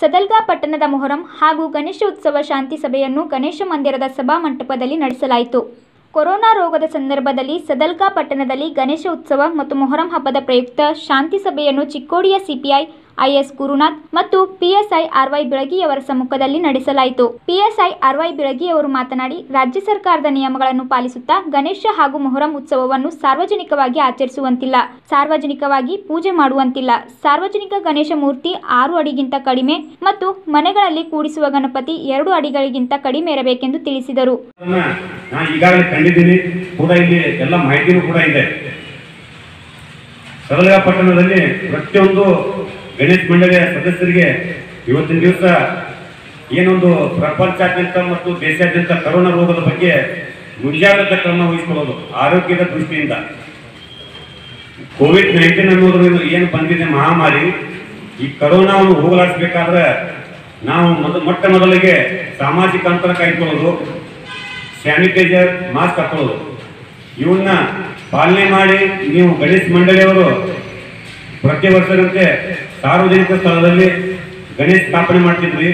ಸದಲ್ಗಾ ಪಟ್ಟಣದ ಮೊಹರಂ ಹಾಗೂ ಗಣೇಶ ಉತ್ಸವ ಶಾಂತಿ ಸಭೆಯನ್ನು ಗಣೇಶ ಮಂದಿರದ ಸಭಾ ಮಂಟಪದಲ್ಲಿ ನಡೆಸಲಾಯಿತು. ಕೊರೋನಾ ರೋಗದ ಸಂದರ್ಭದಲ್ಲಿ ಸದಲ್ಗಾ ಪಟ್ಟಣದಲ್ಲಿ ಗಣೇಶ ಉತ್ಸವ ಮತ್ತು ಮೊಹರಂ ಹಬ್ಬದ ಪ್ರಯುಕ್ತ ಶಾಂತಿ ಸಭೆಯನ್ನು ಚಿಕ್ಕೋಡಿಯ ಸಿಪಿಐ ಐಎಸ್ ಗುರುನಾಥ್ ಮತ್ತು ಪಿಎಸ್ಐ ಆರ್ವೈ ಬೆಳಗಿಯವರ ಸಮ್ಮುಖದಲ್ಲಿ ನಡೆಸಲಾಯಿತು. ಪಿಎಸ್ಐ ಆರ್ವೈ ಬೆಳಗಿಯವರು ಮಾತನಾಡಿ, ರಾಜ್ಯ ಸರ್ಕಾರದ ನಿಯಮಗಳನ್ನು ಪಾಲಿಸುತ್ತಾ ಗಣೇಶ ಹಾಗೂ ಮೊಹರಂ ಉತ್ಸವವನ್ನು ಸಾರ್ವಜನಿಕವಾಗಿ ಆಚರಿಸುವಂತಿಲ್ಲ. ಸಾರ್ವಜನಿಕವಾಗಿ ಪೂಜೆ ಮಾಡುವಂತಿಲ್ಲ. ಸಾರ್ವಜನಿಕ ಗಣೇಶ ಮೂರ್ತಿ ಆರು ಅಡಿಗಿಂತ ಕಡಿಮೆ ಮತ್ತು ಮನೆಗಳಲ್ಲಿ ಕೂಡಿಸುವ ಗಣಪತಿ ಎರಡು ಅಡಿಗಳಿಗಿಂತ ಕಡಿಮೆ ಇರಬೇಕೆಂದು ತಿಳಿಸಿದರು. ಈಗಾಗಲೇ ಕಂಡಿದ್ದೀನಿ. ಕೂಡ ಇಲ್ಲಿ ಎಲ್ಲ ಮಾಹಿತಿನೂ ಕೂಡ ಇದೆ. ಸದಲಗ ಪಟ್ಟಣದಲ್ಲಿ ಪ್ರತಿಯೊಂದು ಗಣೇಶ ಮಂಡಳಿಯ ಸದಸ್ಯರಿಗೆ ಇವತ್ತಿನ ದಿವಸ ಏನೊಂದು ಪ್ರಪಂಚಾದ್ಯಂತ ಮತ್ತು ದೇಶಾದ್ಯಂತ ಕರೋನಾ ರೋಗದ ಬಗ್ಗೆ ಮುಂಜಾಗ್ರತಾ ಕ್ರಮ ವಹಿಸಿಕೊಳ್ಳೋದು ಆರೋಗ್ಯದ ದೃಷ್ಟಿಯಿಂದ. ಕೋವಿಡ್ ನೈನ್ಟೀನ್ ಅನ್ನೋದ್ರಿಂದ ಏನು ಬಂದಿದೆ ಮಹಾಮಾರಿ, ಈ ಕರೋನಾವನ್ನು ಹೋಗಲಾಡಿಸ್ಬೇಕಾದ್ರೆ ನಾವು ಮೊದ, ಮೊಟ್ಟ ಮೊದಲಿಗೆ ಸಾಮಾಜಿಕ ಅಂತರ ಕಾಯ್ಕೊಳ್ಳೋದು ಸ್ಯಾನಿಟೈಸರ್, ಮಾಸ್ಕ್ ಹಾಕೊಳ್ಳೋದು. ಇವನ್ನ ಪಾಲನೆ ಮಾಡಿ ನೀವು ಗಣೇಶ್ ಮಂಡಳಿಯವರು ಪ್ರತಿ ವರ್ಷದಂತೆ ಸಾರ್ವಜನಿಕ ಸ್ಥಳದಲ್ಲಿ ಗಣೇಶ್ ಸ್ಥಾಪನೆ ಮಾಡ್ತಿದ್ವಿ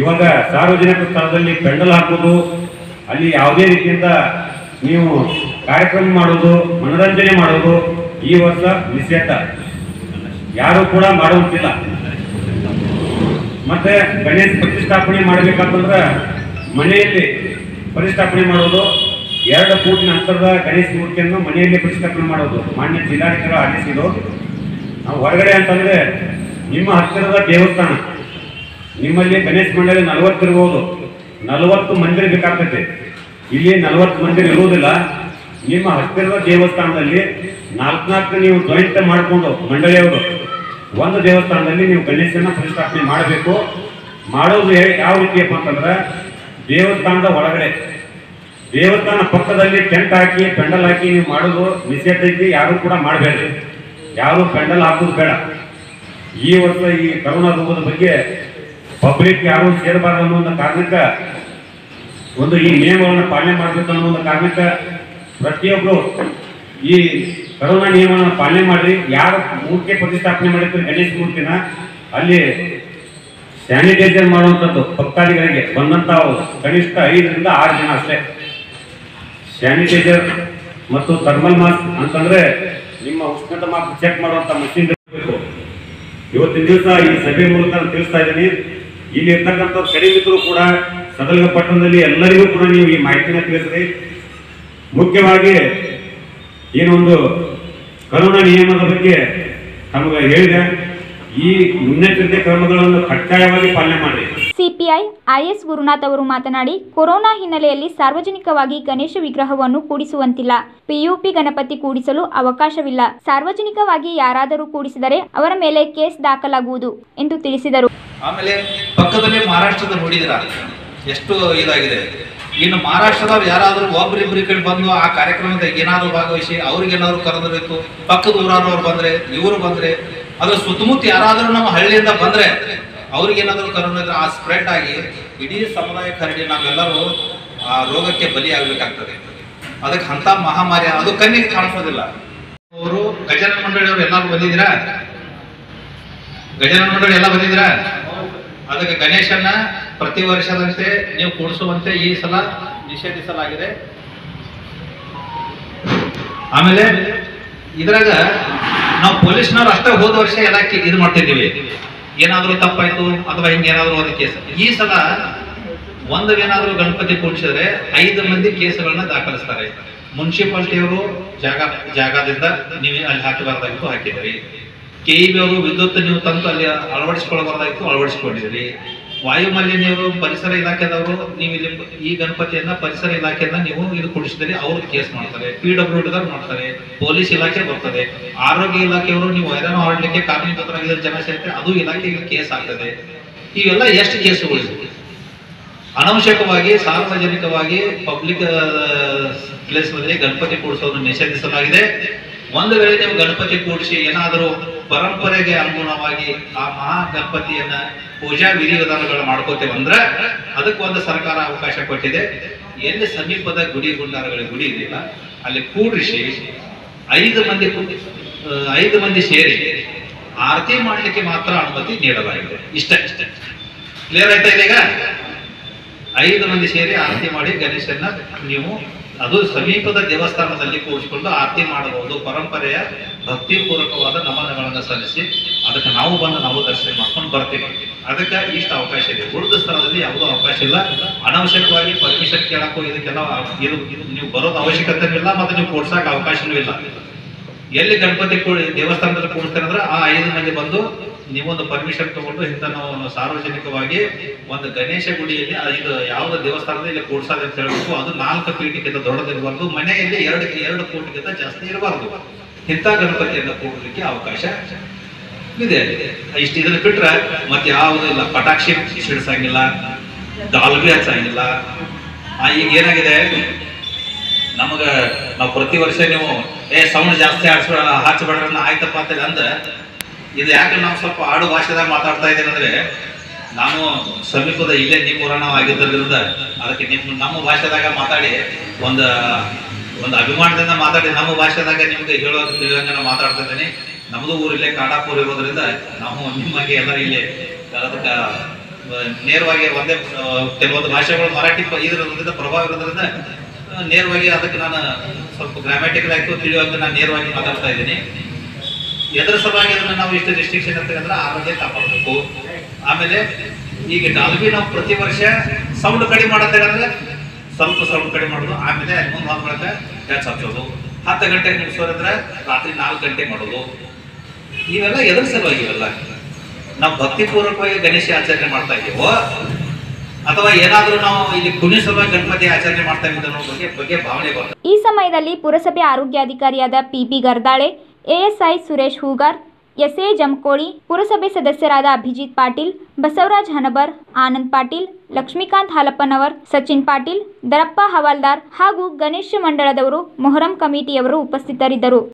ಇವಾಗ ಸಾರ್ವಜನಿಕ ಸ್ಥಳದಲ್ಲಿ ಪೆಂಡಲ್ ಹಾಕೋದು, ಅಲ್ಲಿ ಯಾವುದೇ ರೀತಿಯಿಂದ ನೀವು ಕಾರ್ಯಕ್ರಮ ಮಾಡೋದು, ಮನೋರಂಜನೆ ಮಾಡೋದು ಈ ವರ್ಷ ನಿಷೇಧ. ಯಾರು ಕೂಡ ಮಾಡುವಂತಿಲ್ಲ. ಮತ್ತೆ ಗಣೇಶ್ ಪ್ರತಿಷ್ಠಾಪನೆ ಮಾಡಬೇಕಂತಂದ್ರೆ ಮನೆಯಲ್ಲಿ ಪ್ರತಿಷ್ಠಾಪನೆ ಮಾಡೋದು ಎರಡು ಫೂಟ್ ಅಂತರದ ಗಣೇಶ ಮೂರ್ತಿಯನ್ನು ಮನೆಯಲ್ಲಿ ಪ್ರತಿಷ್ಠಾಪನೆ ಮಾಡೋದು. ಮಾನ್ಯ ಜಿಲ್ಲಾಧಿಕಾರಿ ಆದೇಶಿದ್ರು ನಾವು ಹೊರಗಡೆ ಅಂತಂದ್ರೆ ನಿಮ್ಮ ಹತ್ತಿರದ ದೇವಸ್ಥಾನ. ನಿಮ್ಮಲ್ಲಿ ಗಣೇಶ ಮಂಡಳಿ ನಲವತ್ತು ಇರ್ಬೋದು. ನಲವತ್ತು ಮಂದಿರ ಬೇಕಾಗ್ತೈತೆ. ಇಲ್ಲಿ ನಲವತ್ತು ಮಂದಿರ ಇರುವುದಿಲ್ಲ. ನಿಮ್ಮ ಹತ್ತಿರದ ದೇವಸ್ಥಾನದಲ್ಲಿ ನಾಲ್ಕು ನೀವು ಜಾಯಿಂಟ್ ಮಾಡಿಕೊಂಡು ಮಂಡಳಿಯವರು ಒಂದು ದೇವಸ್ಥಾನದಲ್ಲಿ ನೀವು ಗಣೇಶನ ಪ್ರತಿಷ್ಠಾಪನೆ ಮಾಡಬೇಕು. ಮಾಡೋದು ಯಾವ ರೀತಿಯಪ್ಪ ಅಂತಂದ್ರೆ ದೇವಸ್ಥಾನದ ಒಳಗಡೆ. ದೇವಸ್ಥಾನ ಪಕ್ಕದಲ್ಲಿ ಟೆಂಟ್ ಹಾಕಿ, ಪೆಂಡಲ್ ಹಾಕಿ ನೀವು ಮಾಡೋದು ನಿಷೇಧ ಐತಿ ಯಾರು ಕೂಡ ಮಾಡಬೇಡ್ರಿ. ಯಾರು ಪೆಂಡಲ್ ಹಾಕೋದು ಬೇಡ. ಈ ವರ್ಷ ಈ ಕರೋನಾ ರೋಗದ ಬಗ್ಗೆ ಪಬ್ಲಿಕ್ ಯಾರು ಸೇರಬಾರದು ಅನ್ನೋ ಒಂದು ಕಾರಣಕ್ಕೆ, ಒಂದು ಈ ನಿಯಮವನ್ನು ಪಾಲನೆ ಮಾಡಬೇಕು ಅನ್ನೋ ಒಂದು ಕಾರಣಕ್ಕೆ ಪ್ರತಿಯೊಬ್ಬರು ಈ ಕರೋನಾ ನಿಯಮವನ್ನು ಪಾಲನೆ ಮಾಡಿ ಯಾರು ಮೂರ್ತಿ ಪ್ರತಿಷ್ಠಾಪನೆ ಮಾಡಿರ್ತಾರೆ ಗಣೇಶ ಮೂರ್ತಿನ, ಅಲ್ಲಿ ಸ್ಯಾನಿಟೈಸರ್ ಮಾಡುವಂಥದ್ದು ಭಕ್ತಾದಿಗಳಿಗೆ ಬಂದಂಥ ಕನಿಷ್ಠ ಐದರಿಂದ ಆರು ಜನ ಅಷ್ಟೇ. ಸ್ಯಾನಿಟೈಸರ್ ಮತ್ತು ಥರ್ಮಲ್ ಮಾಸ್ಕ್ ಅಂತಂದ್ರೆ ನಿಮ್ಮ ಉಷ್ಣತೆ ಮಾಸ್ಕ್ ಚೆಕ್ ಮಾಡುವಂತ ಮಷಿನ್ ಇರಬೇಕು ಇವತ್ತಿನ ದಿವಸ ಈ ಸಭೆ ಮೂಲಕ ತಿಳಿಸ್ತಾ ಇದ್ದೀನಿ. ಇಲ್ಲಿ ಇರ್ತಕ್ಕಂಥ ಕಡಿಮೆ ಕೂಡ ಸದಲಗ ಪಟ್ಟಣದಲ್ಲಿ ಎಲ್ಲರಿಗೂ ಕೂಡ ನೀವು ಈ ಮಾಹಿತಿನ ತಿಳಿಸ್ರಿ. ಮುಖ್ಯವಾಗಿ ಏನೊಂದು ಕರೋನಾ ನಿಯಮದ ಬಗ್ಗೆ ತಮಗೆ ಹೇಳಿದೆ. ಈ ಮುನ್ನೆಚ್ಚರಿಕೆ ಕ್ರಮಗಳನ್ನು ಕಡ್ಡಾಯವಾಗಿ ಪಾಲನೆ ಮಾಡಿ ಸಿಪಿಐ, ಐಎಸ್ ಗುರುನಾಥ್ ಅವರು ಮಾತನಾಡಿ, ಕೊರೋನಾ ಹಿನ್ನೆಲೆಯಲ್ಲಿ ಸಾರ್ವಜನಿಕವಾಗಿ ಗಣೇಶ ವಿಗ್ರಹವನ್ನು ಕೂಡಿಸುವಂತಿಲ್ಲ. ಪಿಯುಪಿ ಗಣಪತಿ ಕೂಡಿಸಲು ಅವಕಾಶವಿಲ್ಲ. ಸಾರ್ವಜನಿಕವಾಗಿ ಯಾರಾದರೂ ಕೂಡಿಸಿದರೆ ಅವರ ಮೇಲೆ ಕೇಸ್ ದಾಖಲಾಗುವುದು ಎಂದು ತಿಳಿಸಿದರು. ಆಮೇಲೆ ಪಕ್ಕದಲ್ಲಿ ಮಹಾರಾಷ್ಟ್ರದ ನೋಡಿದಿರ ಎಷ್ಟು ಇದಾಗಿದೆ. ಇನ್ನು ಮಹಾರಾಷ್ಟ್ರದವ್ರು ಯಾರಾದರೂ ಒಬ್ಬರಿಬ್ಬರಿ ಕಡೆ ಬಂದು ಆ ಕಾರ್ಯಕ್ರಮದ ಏನಾದರೂ ಭಾಗವಹಿಸಿ ಅವ್ರಿಗೇನಾದ್ರು ಕರೆದಿರಬೇಕು ಪಕ್ಕದ ಊರವ್ರು ಬಂದ್ರೆ, ಇವರು ಬಂದ್ರೆ, ಅದ್ರ ಸುತ್ತಮುತ್ತ ಯಾರಾದರೂ ನಮ್ಮ ಹಳ್ಳಿಯಿಂದ ಬಂದ್ರೆ ಅವ್ರಿಗೇನಾದ್ರೂ ಕರೋನಾ ಇದ್ರೆ ಆ ಸ್ಪ್ರೆಡ್ ಆಗಿ ಇಡೀ ಸಮುದಾಯ ಕರಡಿ ನಾವೆಲ್ಲರೂ ಆ ರೋಗಕ್ಕೆ ಬಲಿಯಾಗಬೇಕಾಗ್ತದೆ. ಅದಕ್ಕೆ ಅಂತ ಮಹಾಮಾರಿ ಅದು ಕಣ್ಣಿಗೆ ಕಾಣಿಸೋದಿಲ್ಲ. ಅವರು ಗಜಾನನ ಮಂಡಳಿಯವರು ಎಲ್ಲರೂ ಬಂದಿದ್ದೀರಾ? ಗಜಾನನ ಮಂಡಳಿ ಎಲ್ಲ ಬಂದಿದ್ದೀರಾ? ಅದಕ್ಕೆ ಗಣೇಶನ ಪ್ರತಿ ವರ್ಷದಂತೆ ನೀವು ಕೂಡಿಸುವಂತೆ ಈ ಸಲ ನಿಷೇಧಿಸಲಾಗಿದೆ. ಆಮೇಲೆ ಇದ್ರಾಗ ನಾವು ಪೊಲೀಸ್ನವ್ರು ಅಷ್ಟೇ ಹೋದ ವರ್ಷ ಎಲ್ಲ ಇದು ಮಾಡ್ತಿದ್ದೀವಿ. ಏನಾದ್ರೂ ತಪ್ಪಾಯ್ತು ಅಥವಾ ಹಿಂಗೆ ಏನಾದರೂ ಒಂದು ಕೇಸ್? ಈ ಸಲ ಒಂದು ಏನಾದರೂ ಗಣಪತಿ ಕೂಡಿಸಿದ್ರೆ ಐದು ಮಂದಿ ಕೇಸುಗಳನ್ನ ದಾಖಲಿಸ್ತಾರೆ. ಮುನ್ಸಿಪಾಲ್ಟಿಯವರು ಜಾಗ, ಜಾಗದಿಂದ ನೀವು ಅಲ್ಲಿ ಹಾಕಬಾರ್ದಾಗಿತ್ತು ಹಾಕಿದ್ರಿ ಕೆ ಇ ಬಿ ಅವರು ವಿದ್ಯುತ್ ನೀವು ತಂದು ಅಲ್ಲಿ ಅಳವಡಿಸ್ಕೊಳ್ಬಾರ್ದಾಗಿತ್ತು ಅಳವಡಿಸ್ಕೊಂಡಿದ್ರಿ ವಾಯು ಮಾಲಿನ್ಯವರು ಪರಿಸರ ಇಲಾಖೆದವರು ನೀವು ಇಲ್ಲಿ ಈ ಗಣಪತಿಯನ್ನ ಪರಿಸರ ಇಲಾಖೆಯನ್ನ ನೀವು ಇದು ಕುಡಿಸಿದ್ರೆ ಅವರು ಕೇಸ್ ಮಾಡ್ತಾರೆ ಪಿ ಡಬ್ಲ್ಯೂ ಮಾಡ್ತಾರೆ, ಪೊಲೀಸ್ ಇಲಾಖೆ ಬರ್ತದೆ. ಆರೋಗ್ಯ ಇಲಾಖೆಯವರು ನೀವು ವೈರಾಣು ಹರಡಲಿಕ್ಕೆ ಕಾನೂನುಬದ್ಧರಾಗಿದ್ದ ಜನ ಸೇರಿದ್ರೆ ಅದು ಇಲಾಖೆಗೆ ಕೇಸ್ ಆಗ್ತದೆ. ಇವೆಲ್ಲ ಎಷ್ಟು ಕೇಸುಗಳು? ಅನವಶ್ಯಕವಾಗಿ, ಸಾರ್ವಜನಿಕವಾಗಿ ಪಬ್ಲಿಕ್ ಪ್ಲೇಸ್ನಲ್ಲಿ ಗಣಪತಿ ಕೂಡಿಸೋದನ್ನು ನಿಷೇಧಿಸಲಾಗಿದೆ. ಒಂದು ವೇಳೆ ನೀವು ಗಣಪತಿ ಕೂಡಿಸಿ ಏನಾದರೂ ಪರಂಪರೆಗೆ ಅನುಗುಣವಾಗಿ ಆ ಮಹಾ ಗಣಪತಿಯನ್ನ ಪೂಜಾ ವಿಧಿವಿಧಾನಗಳು ಮಾಡ್ಕೋತೇವೆ ಅಂದ್ರೆ ಅದಕ್ಕೆ ಒಂದು ಸರ್ಕಾರ ಅವಕಾಶ ಕೊಟ್ಟಿದೆ. ಎಲ್ಲಿ ಸಮೀಪದ ಗುಡಿ ಗುಂಡಾರಗಳಿಗೆ ಗುಡಿ ಇದೆಯಲ್ಲ ಅಲ್ಲಿ ಕೂಡಿಸಿ ಐದು ಮಂದಿ ಐದು ಮಂದಿ ಸೇರಿ ಆರತಿ ಮಾಡಲಿಕ್ಕೆ ಮಾತ್ರ ಅನುಮತಿ ನೀಡಲಾಗಿದೆ. ಇಷ್ಟ. ಇಷ್ಟ ಕ್ಲಿಯರ್ ಆಯ್ತಾ ಈಗ ಐದು ಮಂದಿ ಸೇರಿ ಆರತಿ ಮಾಡಿ ಗಣೇಶನ ನೀವು ಅದು ಸಮೀಪದ ದೇವಸ್ಥಾನದಲ್ಲಿ ಕೂರಿಸಿಕೊಂಡು ಆರತಿ ಮಾಡಬಹುದು. ಪರಂಪರೆಯ ಭಕ್ತಿಪೂರ್ವಕವಾದ ನಮನಗಳನ್ನು ಸಲ್ಲಿಸಿ, ಅದಕ್ಕೆ ನಾವು ಬಂದು ನಾವು ದರ್ಶನ ಮಾಡ್ಕೊಂಡು ಬರ್ತೀವಿ. ಅದಕ್ಕೆ ಇಷ್ಟು ಅವಕಾಶ ಇದೆ. ಉಳಿದ ಸ್ಥಳದಲ್ಲಿ ಯಾವುದೂ ಅವಕಾಶ ಇಲ್ಲ. ಅನವಶ್ಯಕವಾಗಿ ಪರ್ಮಿಷನ್ ಕೇಳಕ್ಕೂ ಇದಕ್ಕೆಲ್ಲ ಇದು ನೀವು ಬರೋದು ಅವಶ್ಯಕತೆ ಇಲ್ಲ ಮತ್ತೆ ನೀವು ಕೊಡ್ಸಕ್ಕೆ ಅವಕಾಶನೂ ಇಲ್ಲ. ಎಲ್ಲಿ ಗಣಪತಿ ದೇವಸ್ಥಾನದಲ್ಲಿ ಕೂಡಿಸ್ತಾರೆ ಅಂದ್ರೆ ಆ ಐದು ಮಂದಿ ಬಂದು ನೀವೊಂದು ಪರ್ಮಿಷನ್ ತಗೊಂಡು ಇಂಥ ನಾವು ಸಾರ್ವಜನಿಕವಾಗಿ ಒಂದು ಗಣೇಶ ಗುಡಿಯಲ್ಲಿ ಇದು ಯಾವ್ದು ದೇವಸ್ಥಾನದ ಇಲ್ಲಿ ಕೂಡ್ಸೋದು ಅಂತ ಹೇಳ್ಬೇಕು ಅದು ನಾಲ್ಕು ಫೀಟ್ಗಿಂತ ದೊಡ್ಡದಿರಬಾರ್ದು. ಮನೆಯಲ್ಲಿ ಎರಡು ಎರಡು ಕೋಟಿಗಿಂತ ಜಾಸ್ತಿ ಇರಬಾರ್ದು. ಇಂಥ ಗಣಪತಿಯನ್ನು ಕೂಡಲಿಕ್ಕೆ ಅವಕಾಶ ಇದೆ. ಇಷ್ಟು ಇದನ್ನ ಬಿಟ್ರೆ ಮತ್ತೆ ಯಾವುದು ಇಲ್ಲ. ಪಟಾಕ್ಷಿ ಸಿಡಿಸಂಗಿಲ್ಲ ದಾಲ್ಬಿ ಹಚ್ಚಂಗಿಲ್ಲ. ಈಗ ಏನಾಗಿದೆ? ನಮಗ ನಾವು ಪ್ರತಿ ವರ್ಷ ನೀವು, ಏ, ಸೌಂಡ್ ಜಾಸ್ತಿ ಹಾಡ್ಸ್ಬೇಡ ಹಚ್ಚಬೇಡ್ರ ಆಯ್ತಪ್ಪ ಅಂತೇಳಿ ಅಂದ ಇದು ಯಾಕೆ ನಾವು ಸ್ವಲ್ಪ ಆಡು ಭಾಷೆದಾಗ ಮಾತಾಡ್ತಾ ಇದ್ದೇನೆ ಅಂದ್ರೆ, ನಾನು ಸಮೀಪದ ಇಲ್ಲೇ ನಿಮ್ಮ ನಾವು ಆಗಿದ್ದರಿಂದ ಅದಕ್ಕೆ ನಿಮ್ಮ ನಮ್ಮ ಭಾಷೆದಾಗ ಮಾತಾಡಿ ಒಂದು ಒಂದು ಅಭಿಮಾನದಿಂದ ಮಾತಾಡಿ ನಮ್ಮ ಭಾಷೆದಾಗ ನಿಮ್ಗೆ ಹೇಳೋದು ತಿಳಿದಂಗೆ ನಾನು ಮಾತಾಡ್ತಾ ಇದ್ದೀನಿ. ನಮ್ಮದು ಊರು ಇಲ್ಲೇ ಕಾಡಾಪುರ ಇರೋದ್ರಿಂದ ನಾವು ನಿಮಗೆ ಎಲ್ಲ ಇಲ್ಲಿ ಅದಕ್ಕೆ ನೇರವಾಗಿ ಒಂದೇ ಕೆಲವೊಂದು ಭಾಷೆಗಳು ಮರಾಠಿ ಇದ್ರಿಂದ ಪ್ರಭಾವ ಇರೋದ್ರಿಂದ ನೇರವಾಗಿ ಅದಕ್ಕೆ ನಾನು ಸ್ವಲ್ಪ ಗ್ರಾಮ್ಯಾಟಿಕಲ್ ಆಯ್ತು ತಿಳಿಯುವಂಗೆ ನಾನು ನೇರವಾಗಿ ಮಾತಾಡ್ತಾ ಇದ್ದೀನಿ. ಎದರ ಸಲುವಾಗಿ ಅದನ್ನ ನಾವು ಇಷ್ಟು ರಿಸ್ಟ್ರಿಕ್ಷನ್ ಅಂತ ಅಂದ್ರೆ ಆರೋಗ್ಯ ಕಾಪಾಡಬೇಕು. ಆಮೇಲೆ ಈಗ ಡಾಲ್ಬಿ ನಾವು ಪ್ರತಿ ವರ್ಷ ಸೌಂಡ್ ಕಡಿಮೆ ಮಾಡತ್ತೆ ಅಂದ್ರೆ ಸ್ವಲ್ಪ ಸೌಂಡ್ ಕಡಿಮೆ ಮಾಡೋದು. ಆಮೇಲೆ ಮುಂದೆ ಹೋದ ಬಳಿಕ ಹೆಚ್ಚು ಹಚ್ಚೋದು ಹತ್ತು ಗಂಟೆಗೆ ಮುಗಿಸೋದಂದ್ರೆ ರಾತ್ರಿ ನಾಲ್ಕು ಗಂಟೆ ಮಾಡೋದು. ಇವೆಲ್ಲ ಎದುರು ಸಲುವಾಗಿ ಇವೆಲ್ಲ ನಾವು ಭಕ್ತಿಪೂರ್ವಕವಾಗಿ ಗಣೇಶ ಆಚರಣೆ ಮಾಡ್ತಾ ಇದ್ದೀವೋ, ಅಥವಾ ಏನಾದರೂ ನಾವು ಇಲ್ಲಿ ಪುಣ್ಯ ಸಲುವಾಗಿ ಗಣಪತಿ ಆಚರಣೆ ಮಾಡ್ತಾ ಇದ್ದೀವಿ ಬಗ್ಗೆ ಬಗ್ಗೆ ಭಾವನೆ ಈ ಸಮಯದಲ್ಲಿ ಪುರಸಭೆ ಆರೋಗ್ಯಾಧಿಕಾರಿಯಾದ P B Gardale ASI Suresh Hugar, S A Jamakoli ಪುರಸಭೆ ಸದಸ್ಯರಾದ ಅಭಿಜಿತ್ ಪಾಟೀಲ್, ಬಸವರಾಜ್ ಹನಬರ್, ಆನಂದ್ ಪಾಟೀಲ್, ಲಕ್ಷ್ಮೀಕಾಂತ್ ಹಾಲಪ್ಪನವರ್, ಸಚಿನ್ ಪಾಟೀಲ್, ದರಪ್ಪ ಹವಾಲ್ದಾರ್ ಹಾಗೂ ಗಣೇಶ ಮಂಡಳದವರು ಮೊಹರಂ ಕಮಿಟಿಯವರು ಉಪಸ್ಥಿತರಿದ್ದರು.